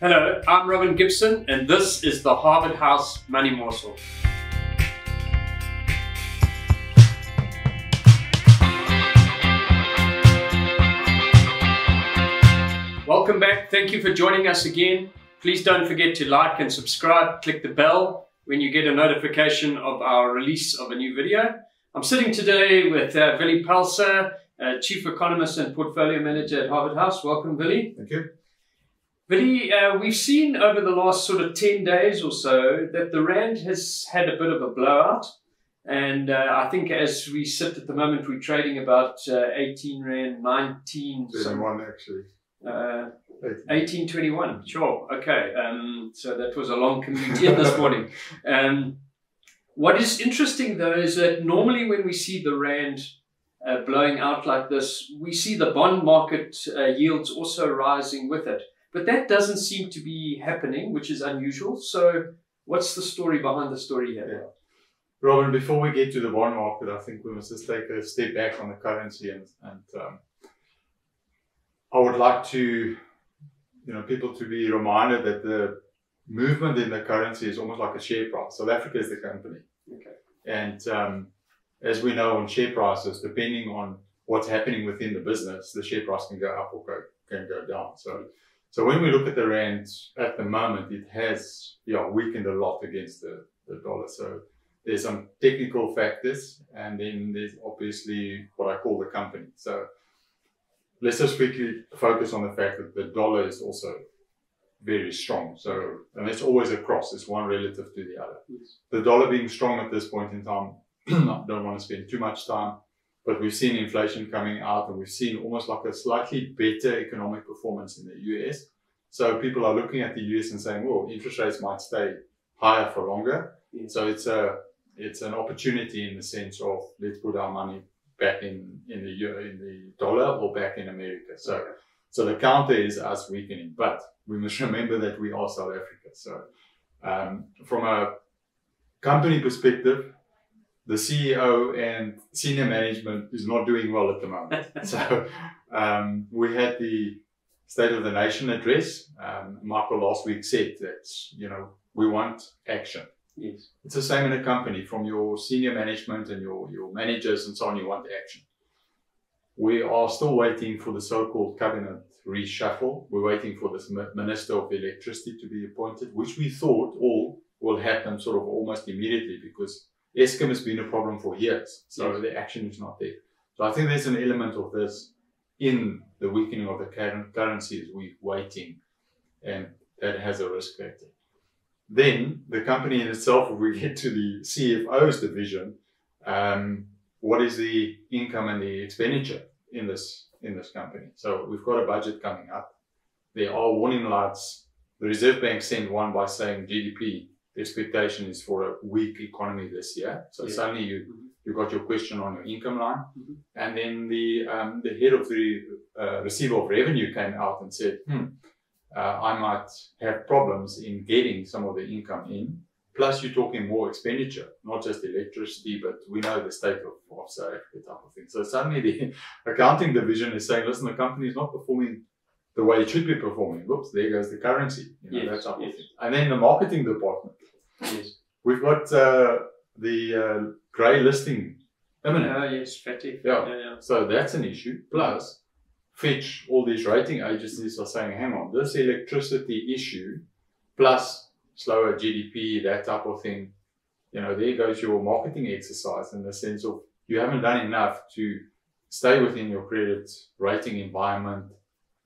Hello, I'm Robin Gibson, and this is the Harvard House Money Morsel. Welcome back. Thank you for joining us again. Please don't forget to like and subscribe. Click the bell when you get a notification of our release of a new video. I'm sitting today with uh, Willie Pelser, uh, Chief Economist and Portfolio Manager at Harvard House. Welcome, Willie. Thank you. Willie, uh, we've seen over the last sort of 10 days or so that the Rand has had a bit of a blowout. And uh, I think as we sit at the moment, we're trading about uh, 18 Rand, 19. 21 actually. Uh, 1821, sure. Okay. Um, so that was a long commute in this morning. Um, what is interesting though is that normally when we see the Rand uh, blowing out like this, we see the bond market uh, yields also rising with it. But that doesn't seem to be happening, which is unusual. So, what's the story behind the story here? Yeah. Robin, before we get to the bond market, I think we must just take a step back on the currency and, and um, I would like to, you know, people to be reminded that the movement in the currency is almost like a share price. South Africa is the company. Okay. And um, as we know on share prices, depending on what's happening within the business, the share price can go up or go, can go down. So so when we look at the rand at the moment, it has yeah weakened a lot against the, the dollar. So there's some technical factors, and then there's obviously what I call the company. So let's just quickly focus on the fact that the dollar is also very strong. So and it's always a cross. It's one relative to the other. Yes. The dollar being strong at this point in time, I don't want to spend too much time but we've seen inflation coming out and we've seen almost like a slightly better economic performance in the US. So people are looking at the US and saying, well, interest rates might stay higher for longer. Yes. So it's a it's an opportunity in the sense of let's put our money back in, in the euro, in the dollar or back in America. So Okay. so the counter is us weakening, but we must remember that we are South Africa. So um, from a company perspective, the CEO and senior management is not doing well at the moment. so um, we had the State of the Nation address. Um, Michael last week said that you know we want action. Yes. It's the same in a company. From your senior management and your your managers and so on, you want action. We are still waiting for the so-called cabinet reshuffle. We're waiting for this minister of electricity to be appointed, which we thought all will happen sort of almost immediately because Eskom has been a problem for years. So Yes. the action is not there. So I think there's an element of this in the weakening of the current currency as we're waiting, and that has a risk factor. Then the company in itself, if we get to the CFO's division, um, what is the income and the expenditure in this in this company? So we've got a budget coming up. There are warning lights. The Reserve Bank sent one by saying GDP the expectation is for a weak economy this year. So Yeah. suddenly you Mhm. you got your question on your income line, Mhm. and then the um, the head of the uh, receiver of revenue came out and said, hmm, uh, I might have problems in getting some of the income in. Plus, you're talking more expenditure, not just electricity, but we know the state of, of South Africa type of thing. So suddenly the accounting division is saying, listen, the company is not performing the way it should be performing. Whoops, there goes the currency. You know, Yes, that type yes. of thing. And then the marketing department. Yes. We've got uh, the uh, grey listing imminent. Oh, yes, FATF. Yeah. yeah, yeah. So that's an issue. Plus, Fitch, all these rating agencies are saying, hang on, this electricity issue, plus slower GDP, that type of thing, you know, there goes your marketing exercise in the sense of you haven't done enough to stay within your credit rating environment,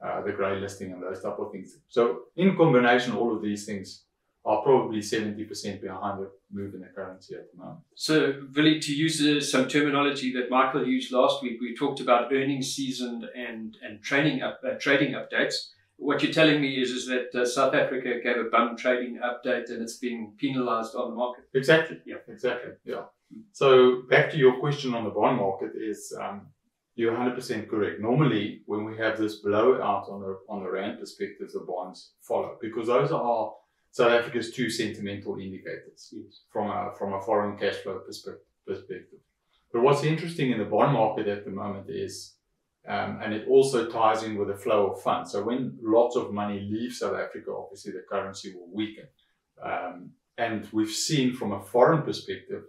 uh, the grey listing and those type of things. So in combination, all of these things are probably 70% behind the move in the currency at the moment. So, Willie, to use uh, some terminology that Michael used last week, we talked about earnings season and and training up, uh, trading updates. What you're telling me is is that uh, South Africa gave a bum trading update and it's being penalised on the market. Exactly. Yeah. Exactly. Yeah. So back to your question on the bond market is um, you're 100% correct. Normally, when we have this blowout on the on the rand perspective, the bonds follow because those are South Africa's two sentimental indicators from a from a foreign cash flow perspective. perspective. But what's interesting in the bond market at the moment is Um, and it also ties in with the flow of funds. So when lots of money leaves South Africa, obviously the currency will weaken. Um, and we've seen from a foreign perspective,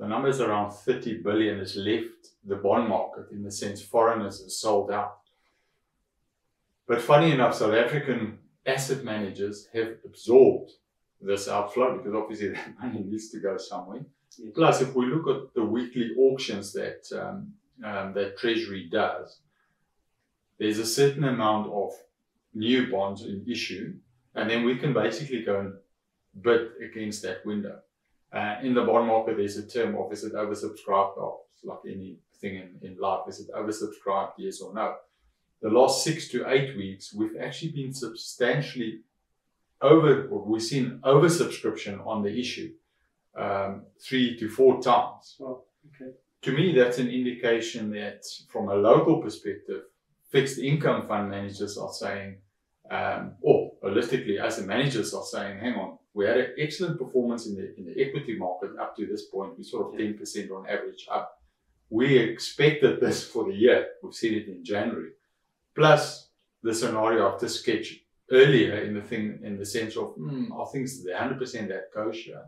the numbers around 30 billion has left the bond market in the sense foreigners have sold out. But funny enough, South African asset managers have absorbed this outflow because obviously that money needs to go somewhere. Yes. Plus, if we look at the weekly auctions that um, um, that Treasury does, there's a certain amount of new bonds in issue, and then we can basically go and bid against that window. Uh, in the bond market, there's a term of is it oversubscribed or like anything in, in life, is it oversubscribed, yes or no? The last six to eight weeks, we've actually been substantially over, we've seen oversubscription on the issue um, three to four times. Oh, okay. To me, that's an indication that from a local perspective, fixed income fund managers are saying, um, or holistically, as the managers are saying, hang on, we had an excellent performance in the in the equity market up to this point. We sort of ten percent on average up. We expected this for the year. We've seen it in January. Plus the scenario of the sketch earlier in the thing in the sense of mm, are things the hundred percent that kosher.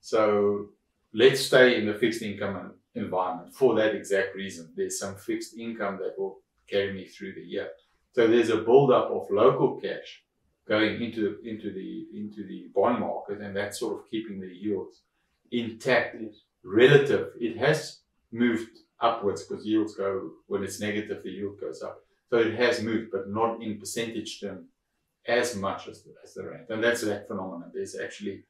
So let's stay in the fixed income environment for that exact reason. There's some fixed income that will carry me through the year. So there's a buildup of local cash going into into the into the bond market, and that's sort of keeping the yields intact. Yes. Relative, it has moved upwards because yields go when it's negative, the yield goes up. So it has moved, but not in percentage term as much as the, as the rand. And that's that phenomenon. There's actually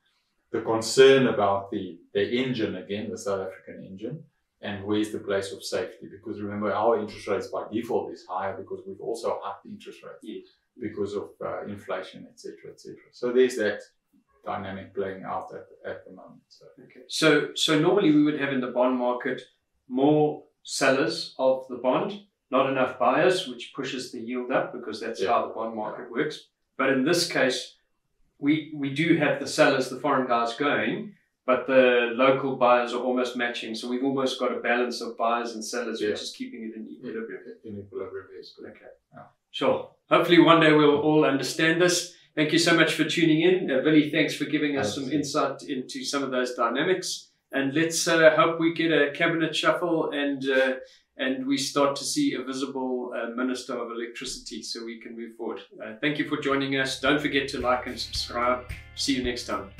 the concern about the, the engine again, the South African engine, and where's the place of safety? Because remember, our interest rates by default is higher because we've also upped interest rates yes. because of uh, inflation, etc., etc. So there's that dynamic playing out at, at the moment. So. Okay. So so normally we would have in the bond market more sellers of the bond, not enough buyers, which pushes the yield up because that's yeah. how the bond market works. But in this case, we we do have the sellers, the foreign guys going, but the local buyers are almost matching. So we've almost got a balance of buyers and sellers, yeah. which is keeping it in equilibrium. In equilibrium, yes. Okay. Yeah. Sure. Hopefully, one day we'll all understand this. Thank you so much for tuning in. Uh, Willie, thanks for giving us some insight into some of those dynamics. And let's uh, hope we get a cabinet shuffle and uh, and we start to see a visible uh, minister of electricity so we can move forward. Uh, thank you for joining us. Don't forget to like and subscribe. See you next time.